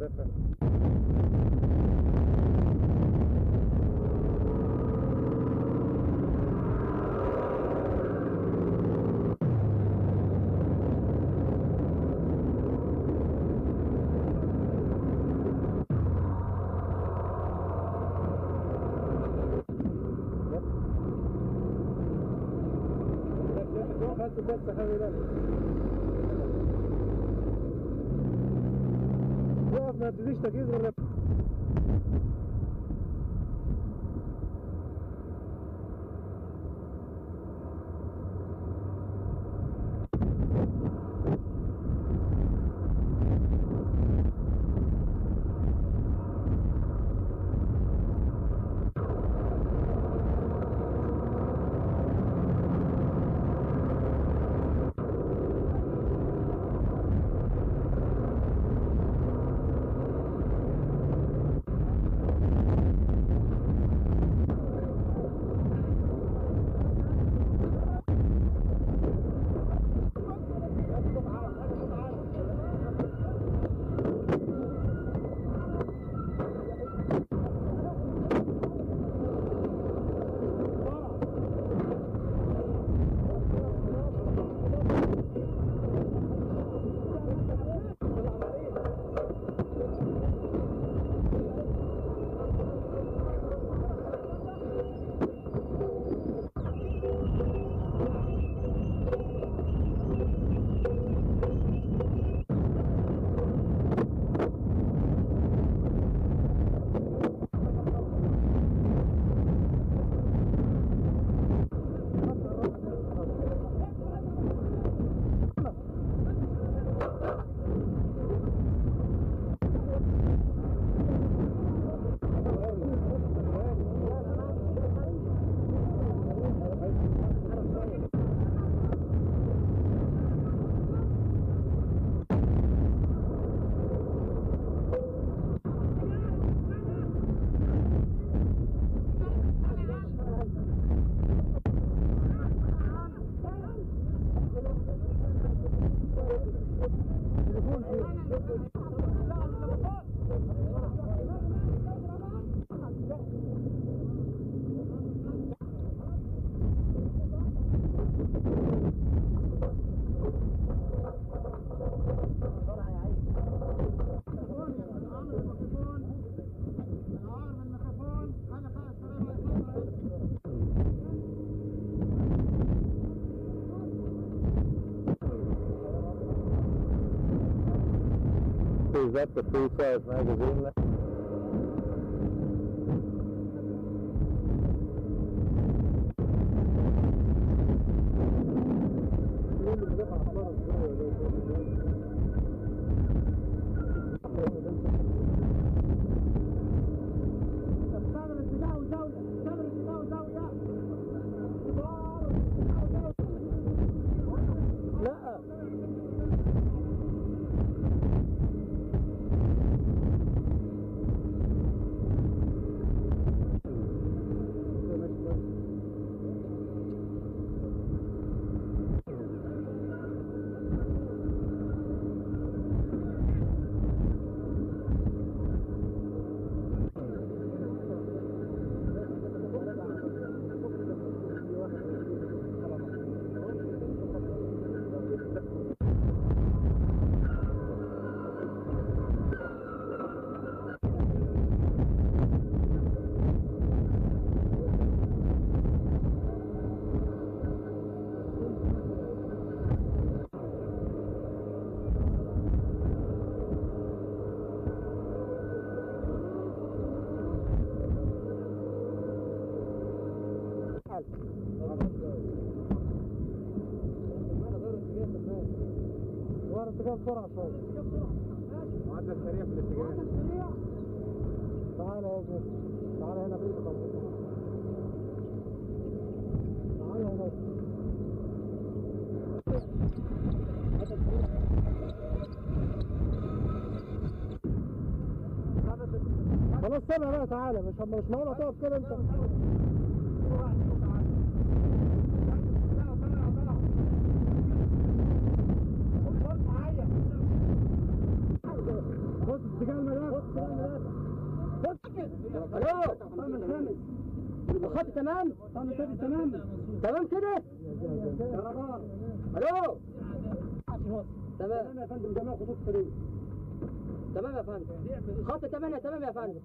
بس خلي بالك natürlich, da geht es is that the full-size magazine there? ورا اتجاه بسرعة معدل سريع في الاتجاه تعالى يا ابني تعالى هنا بيتك تعالى هنا خلاص سيبها بقى تعالى. مش مش معقول هتقف كده انت. الخط تمام تمام تمام كده ألو تمام يا فندم. جميع خطوط تمام يا فندم خط 8 تمام يا فندم.